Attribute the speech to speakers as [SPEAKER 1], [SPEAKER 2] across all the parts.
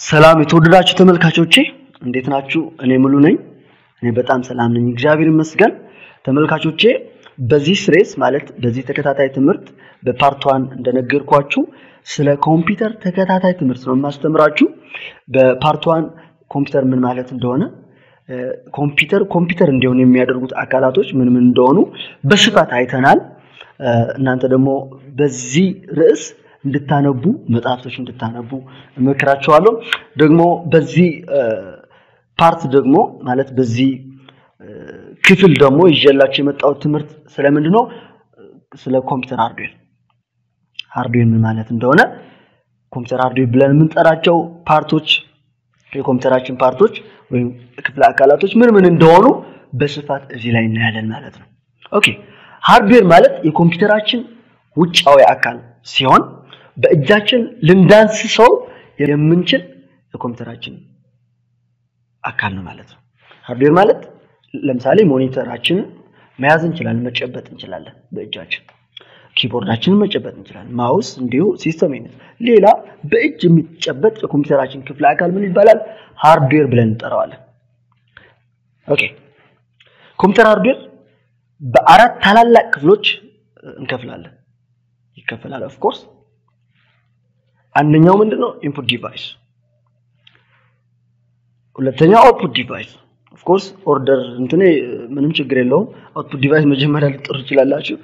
[SPEAKER 1] ሰላም የተወደዳችሁ ተመልካቾቼ እንዴት ናችሁ? እኔ ሙሉ ነኝ። እኔ በጣም ሰላም ነኝ፣ እግዚአብሔር ይመስገን። ተመልካቾቼ በዚህ series ማለት በዚህ ተከታታይ ትምህርት በ part one እንደነገርኳችሁ ስለ ኮምፒውተር ተከታታይ ትምህርት ነው የማስተምራችሁ። በ part one ኮምፒውተር ምን ማለት እንደሆነ ኮምፒውተር ኮምፒውተር እንዲሆን የሚያደርጉት አካላቶች ምን ምን እንደሆኑ በስፋት አይተናል። እናንተ ደግሞ በዚህ ርዕስ እንድታነቡ መጽሐፍቶች እንድታነቡ እመክራችኋለሁ። ደግሞ በዚህ part ደግሞ ማለት በዚህ ክፍል ደግሞ ይዤላችሁ የመጣሁት ትምህርት ስለምንድን ነው? ስለ ኮምፒውተር hardware hardware ምን ማለት እንደሆነ ኮምፒውተር hardware ብለን የምንጠራቸው part ኦች የኮምፒውተራችን part ኦች ወይም ክፍለ አካላቶች ምን ምን እንደሆኑ በስፋት እዚህ ላይ እናያለን ማለት ነው። okay hardware ማለት የኮምፒውተራችን ውጫዊ አካል ሲሆን በእጃችን ልንዳስሰው የምንችል የኮምፒውተራችን አካል ነው ማለት ነው። hardware ማለት ለምሳሌ monitor ኣችንን መያዝ እንችላለን፣ መጨበጥ እንችላለን በእጃችን። keyboard ኣችንን መጨበጥ እንችላለን። mouse እንዲሁ system unit ሌላ በእጅ የሚጨበጥ የኮምፒውተራችን ክፍለ አካል ምን ይባላል? hardware ብለን እንጠራዋለን። okay ኮምፒውተር hardware በአራት ታላላቅ ክፍሎች እንከፍላለን ይከፈላል። of አንደኛው ምንድነው? input device፣ ሁለተኛው output device። of course order እንትኑ ምንም ችግር የለውም። output device መጀመሪያ ልትጠሩ ትችላላችሁ።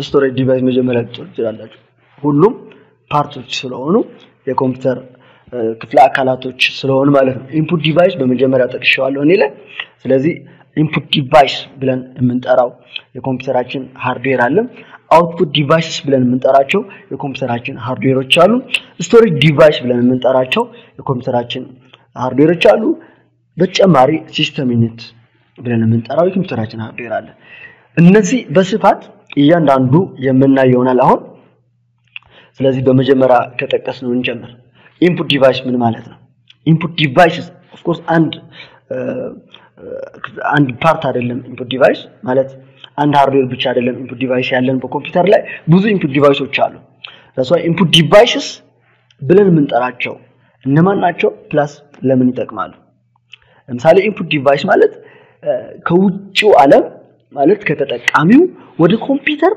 [SPEAKER 1] storage device መጀመሪያ ልትጠሩ ትችላላችሁ። ሁሉም part ኦች ስለሆኑ የኮምፒውተር ክፍለ አካላቶች ስለሆኑ ማለት ነው። input device በመጀመሪያ ጠቅሼዋለሁ እኔ ላይ። ስለዚህ input device ብለን የምንጠራው የኮምፒውተራችን hardware አለ። output devices ብለን የምንጠራቸው የኮምፒውተራችን hardware ኦች አሉ። storage device ብለን የምንጠራቸው የኮምፒውተራችን hardware ኦች አሉ። በተጨማሪ system unit ብለን የምንጠራው የኮምፒውተራችን hardware አለ። እነዚህ በስፋት እያንዳንዱ የምናይ ይሆናል አሁን። ስለዚህ በመጀመሪያ ከጠቀስነው እንጀምር። input device ምን ማለት ነው? input device of course አንድ አንድ part አይደለም። input device ማለት አንድ hardware ብቻ አይደለም። input device ያለን በኮምፒውተር ላይ ብዙ input device ኦች አሉ። ለሷ input devices ብለን የምንጠራቸው እነማን ናቸው? plus ለምን ይጠቅማሉ? ለምሳሌ input device ማለት ከውጭው ዓለም ማለት ከተጠቃሚው ወደ ኮምፒውተር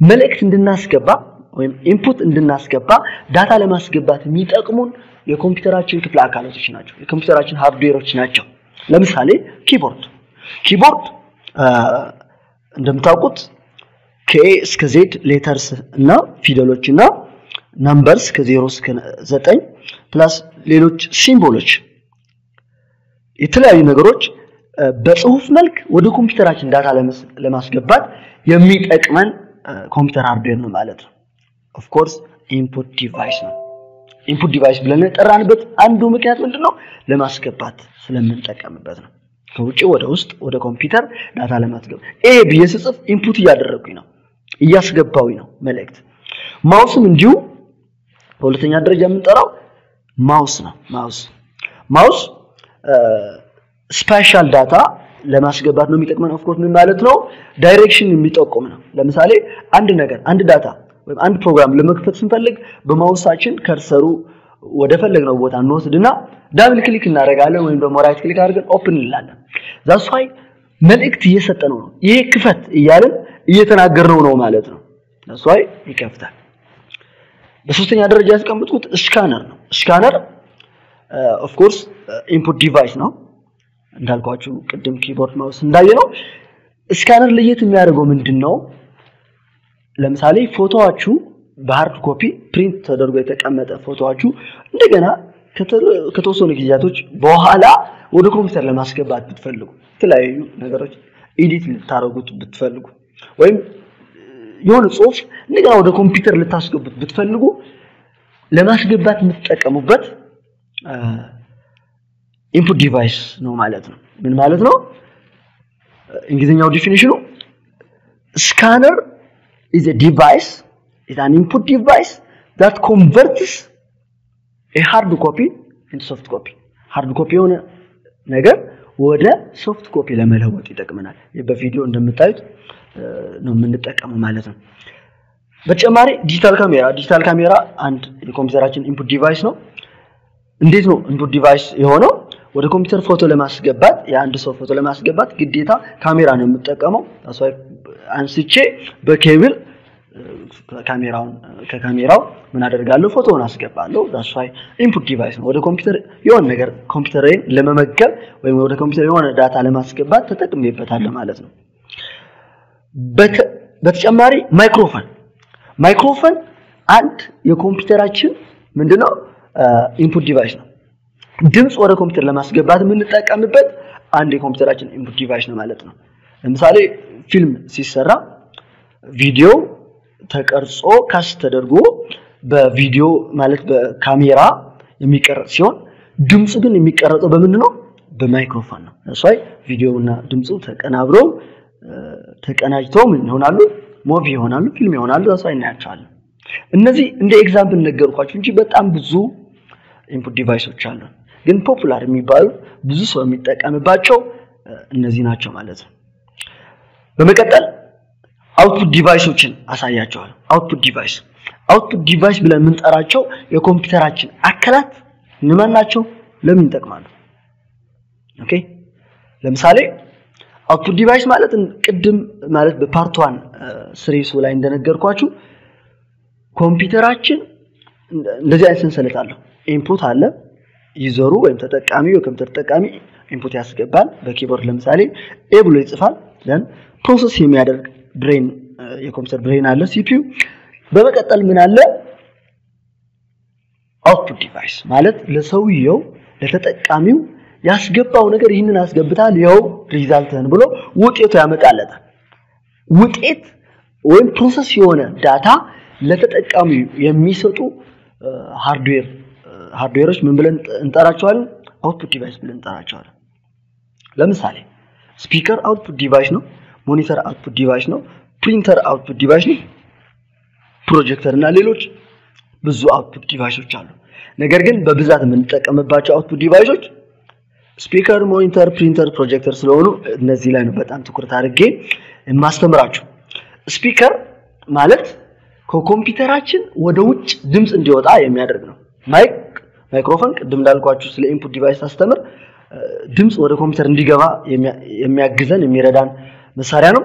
[SPEAKER 1] መልእክት እንድናስገባ ወይም input እንድናስገባ data ለማስገባት የሚጠቅሙን የኮምፒውተራችን ክፍለ አካላቶች ናቸው። የኮምፒውተራችን hardware ኦች ናቸው። ለምሳሌ keyboard keyboard እንደምታውቁት ከ A እስከ Z letters እና ፊደሎች እና numbers ከዜሮ እስከ ዘጠኝ plus ሌሎች symbol ኦች የተለያዩ ነገሮች በጽሁፍ መልክ ወደ ኮምፒውተራችን data ለማስገባት የሚጠቅመን ኮምፒውተር hardware ማለት ነው። of course input device ነው። input device ብለን የጠራንበት አንዱ ምክንያት ምንድነው? ለማስገባት ስለምንጠቀምበት ነው። ከውጭ ወደ ውስጥ ወደ ኮምፒውተር data ለማስገባት A ብዬ ስጽፍ input እያደረኩኝ ነው፣ እያስገባሁኝ ነው መልእክት። mouse ም እንዲሁ በሁለተኛ ደረጃ የምንጠራው mouse ነው። mouse mouse special data ለማስገባት ነው የሚጠቅመን። of course ምን ማለት ነው? direction የሚጠቁም ነው። ለምሳሌ አንድ ነገር አንድ data ወይም አንድ ፕሮግራም ለመክፈት ስንፈልግ በ mouse ኣችን cursor ኡ ወደ ፈለግነው ቦታ እንወስድና double click እናደርጋለን ወይም ደግሞ right click አድርገን open እንላለን። ዛስ መልእክት እየሰጠነው ነው። ይሄ ክፈት እያለን እየተናገርነው ነው ማለት ነው። ዛስ ይከፍታል። በሶስተኛ ደረጃ ያስቀመጥኩት scanner ነው። scanner of course input device ነው እንዳልኳችሁ ቅድም keyboard mouse እንዳየነው። scanner ለየት የሚያደርገው ምንድን ነው? ለምሳሌ ፎቶዋችሁ በ hard copy print ተደርጎ የተቀመጠ ፎቶዋችሁ እንደገና ከተወሰኑ ጊዜያቶች በኋላ ወደ ኮምፒውተር ለማስገባት ብትፈልጉ የተለያዩ ነገሮች edit ልታደርጉት ብትፈልጉ ወይም የሆነ ጽሁፍ እንደገና ወደ ኮምፒውተር ልታስገቡት ብትፈልጉ ለማስገባት የምትጠቀሙበት input device ነው ማለት ነው። ምን ማለት ነው? እንግሊዝኛው definition ኡ scanner is a device is an input device that converts a hard copy into soft copy hard copy የሆነ ነገር ወደ soft copy ለመለወጥ ይጠቅመናል። በቪዲዮ እንደምታዩት ነው የምንጠቀመው ማለት ነው። በተጨማሪ digital camera digital camera አንድ የኮምፒውተራችን input device ነው። እንዴት ነው input device የሆነው? ወደ ኮምፒውተር ፎቶ ለማስገባት የአንድ ሰው ፎቶ ለማስገባት ግዴታ ካሜራ ነው የምጠቀመው። አንስቼ በኬብል ካሜራውን ከካሜራው ምን አደርጋለሁ ፎቶውን አስገባለሁ። that's why input device ነው። ወደ ኮምፒውተር የሆነ ነገር ኮምፒውተሬን ለመመገብ ወይም ወደ ኮምፒውተር የሆነ data ለማስገባት ተጠቅሜበታለሁ ማለት ነው። በተጨማሪ ማይክሮፎን ማይክሮፎን አንድ የኮምፒውተራችን ምንድነው input device ነው። ድምፅ ወደ ኮምፒውተር ለማስገባት የምንጠቀምበት አንድ የኮምፒውተራችን input device ነው ማለት ነው። ለምሳሌ ፊልም ሲሰራ ቪዲዮ ተቀርጾ cast ተደርጎ በቪዲዮ ማለት በካሜራ የሚቀረጽ ሲሆን ድምፁ ግን የሚቀረጸው በምንድን ነው? በማይክሮፎን ነው። that's why ቪዲዮ እና ድምፁ ተቀናብረው ተቀናጅተው ምን ይሆናሉ? movie ይሆናሉ፣ ፊልም ይሆናሉ። that's why እናያቸዋለን። እነዚህ እንደ example ነገርኳችሁ እንጂ በጣም ብዙ input device ኦች አሉ። ግን popular የሚባሉ ብዙ ሰው የሚጠቀምባቸው እነዚህ ናቸው ማለት ነው። በመቀጠል output device ኦችን አሳያችኋለሁ። output device output device ብለን የምንጠራቸው የኮምፒውተራችን አካላት እነማን ናቸው? ለምን ይጠቅማሉ? okay ለምሳሌ output device ማለት ቅድም ማለት በ part one series ኡ ላይ እንደነገርኳችሁ ኮምፒውተራችን እንደዚህ አይነት ሰንሰለት አለው። input አለ user ኡ ወይም ተጠቃሚው የኮምፒውተር ተጠቃሚ input ያስገባል። በ keyboard ለምሳሌ A ብሎ ይጽፋል። then process የሚያደርግ brain የኮምፒውተር brain አለ CPU። በመቀጠል ምን አለ? output device ማለት ለሰውየው ለተጠቃሚው ያስገባው ነገር ይህንን አስገብተሃል፣ ይኸው result ህን ብሎ ውጤቱ ያመጣለታል። ውጤት ወይም process የሆነ data ለተጠቃሚው የሚሰጡ hardware hardware ኦች ምን ብለን እንጠራቸዋለን? output device ብለን እንጠራቸዋለን። ለምሳሌ speaker output device ነው። monitor output device ነው። printer output device ነው። ፕሮጀክተር እና ሌሎች ብዙ output device ኦች አሉ። ነገር ግን በብዛት የምንጠቀምባቸው output device ኦች speaker፣ monitor፣ printer፣ projector ስለሆኑ እነዚህ ላይ ነው በጣም ትኩረት አድርጌ የማስተምራችሁ። speaker ማለት ከኮምፒውተራችን ወደ ውጭ ድምፅ እንዲወጣ የሚያደርግ ነው። mic ማይክሮፎን ቅድም እንዳልኳችሁ ስለ input device ሳስተምር ድምፅ ወደ ኮምፒውተር እንዲገባ የሚያግዘን የሚረዳን መሳሪያ ነው።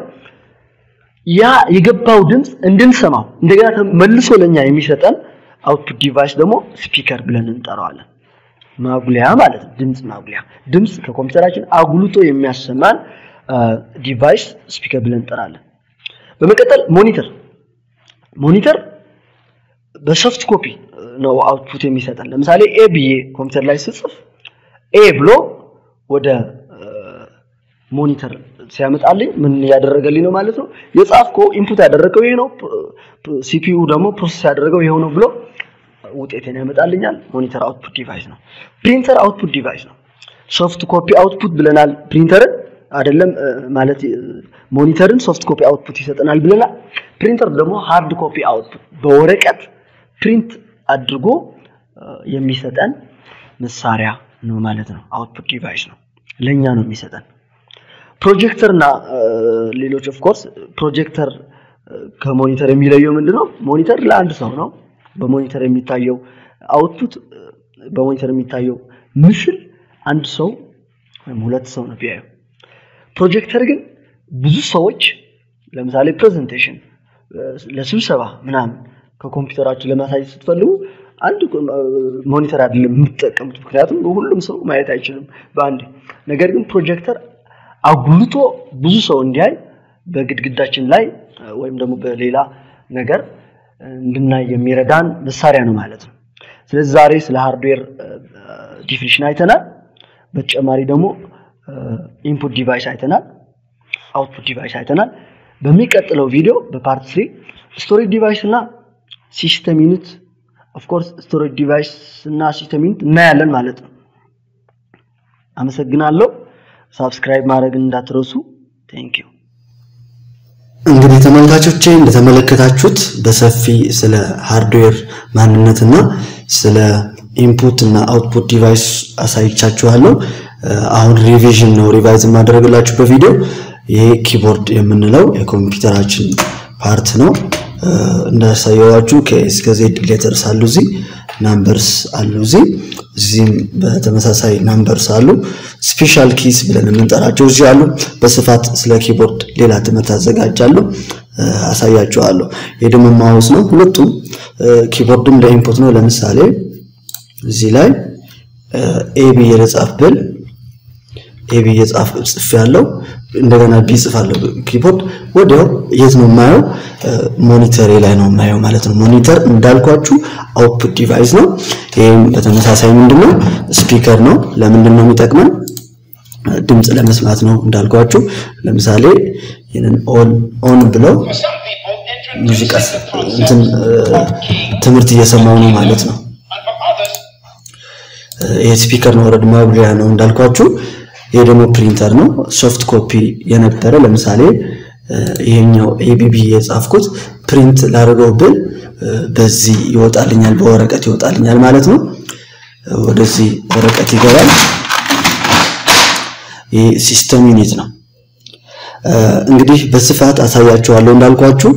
[SPEAKER 1] ያ የገባው ድምፅ እንድንሰማው እንደገና መልሶ ለኛ የሚሰጠን output device ደግሞ speaker ብለን እንጠራዋለን። ማጉሊያ ማለት ነው። ድምፅ ማጉሊያ፣ ድምፅ ከኮምፒውተራችን አጉልቶ የሚያሰማን device speaker ብለን እንጠራለን። በመቀጠል monitor monitor በ soft copy ነው output የሚሰጠን። ለምሳሌ A ብዬ ኮምፒውተር ላይ ስጽፍ A ብሎ ወደ monitor ሲያመጣልኝ ምን ያደረገልኝ ነው ማለት ነው? የጻፍከው input ያደረገው ይሄ ነው፣ CPU ደግሞ process ያደረገው ይሄው ነው ብሎ ውጤቴን ያመጣልኛል። monitor output device ነው። printer output device ነው። soft copy output ብለናል ፕሪንተርን አይደለም ማለት monitor ን soft copy output ይሰጠናል ብለናል። ፕሪንተር ደግሞ hard copy output በወረቀት print አድርጎ የሚሰጠን መሳሪያ ነው ማለት ነው። output device ነው፣ ለኛ ነው የሚሰጠን። ፕሮጀክተር እና ሌሎች of course projector ከ monitor የሚለየው ምንድነው? monitor ለአንድ ሰው ነው። በ monitor የሚታየው output በ monitor የሚታየው ምስል አንድ ሰው ወይም ሁለት ሰው ነው ቢያዩ። ፕሮጀክተር ግን ብዙ ሰዎች ለምሳሌ presentation ለስብሰባ ምናምን ከኮምፒውተራችሁ ለማሳየት ስትፈልጉ አንድ monitor አይደለም የምትጠቀሙት፣ ምክንያቱም ሁሉም ሰው ማየት አይችልም በአንድ ነገር ግን ፕሮጀክተር አጉልቶ ብዙ ሰው እንዲያይ በግድግዳችን ላይ ወይም ደግሞ በሌላ ነገር እንድናይ የሚረዳን መሳሪያ ነው ማለት ነው። ስለዚህ ዛሬ ስለ hardware definition አይተናል። በተጨማሪ ደግሞ input device አይተናል፣ output device አይተናል። በሚቀጥለው ቪዲዮ በ part three storage device እና system unit of course storage device እና system unit እናያለን ማለት ነው። አመሰግናለሁ። subscribe ማድረግን እንዳትረሱ። thank you።
[SPEAKER 2] እንግዲህ ተመልካቾቼ እንደተመለከታችሁት በሰፊው ስለ hardware ማንነትና ስለ input እና output device አሳይቻችኋለሁ። አሁን revision ነው revise የማደርግላችሁ በቪዲዮ። ይሄ keyboard የምንለው የኮምፒውተራችን part ነው። እንዳሳየኋችሁ ከ A እስከ Z letters አሉ እዚህ numbers አሉ እዚህ እዚህም በተመሳሳይ numbers አሉ። special keys ብለን የምንጠራቸው እዚህ አሉ። በስፋት ስለ keyboard ሌላ ትምህርት አዘጋጃለሁ፣ አሳያችኋለሁ። ይህ ደግሞ mouse ነው። ሁለቱም keyboard ም ለ input ነው። ለምሳሌ እዚህ ላይ A ብዬ ልጻፍ ብል A ብዬ ጽፌያለሁ እንደገና B ጽፋለሁ keyboard ወዲያው የት ነው የማየው? monitor ኤ ላይ ነው የማየው ማለት ነው። monitor እንዳልኳችሁ output device ነው። ይህም በተመሳሳይ ምንድነው speaker ነው። ለምንድን ነው የሚጠቅመን? ድምፅ ለመስማት ነው እንዳልኳችሁ። ለምሳሌ ይህንን on ብለው ሙዚቃ ትምህርት እየሰማሁ ነው ማለት ነው። ይሄ speaker ነው፣ ወረድ ማጉሊያ ነው እንዳልኳችሁ። ይሄ ደግሞ ፕሪንተር ነው። soft copy የነበረ ለምሳሌ ይሄኛው ኤቢቢ የጻፍኩት print ላደርገው ብል በዚህ ይወጣልኛል፣ በወረቀት ይወጣልኛል ማለት ነው። ወደዚህ ወረቀት ይገባል። ይህ system unit ነው። እንግዲህ በስፋት አሳያችኋለሁ እንዳልኳችሁ።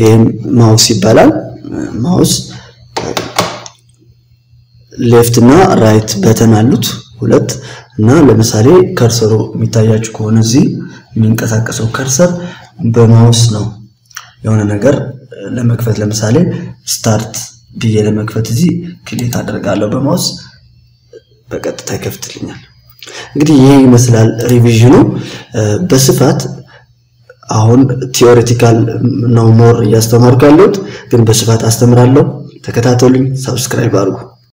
[SPEAKER 2] ይህም mouse ይባላል። mouse left እና right button አሉት ሁለት እና ለምሳሌ cursor ኡ የሚታያችሁ ከሆነ እዚህ የሚንቀሳቀሰው cursor በ mouse ነው። የሆነ ነገር ለመክፈት ለምሳሌ start ብዬ ለመክፈት እዚህ click አደርጋለሁ በ mouse በቀጥታ ይከፍትልኛል። እንግዲህ ይሄ ይመስላል revision ኑ በስፋት አሁን theoretical ነው more እያስተማርኩ ያለሁት፣ ግን በስፋት አስተምራለሁ። ተከታተሉኝ፣ ሰብስክራይብ አድርጉ።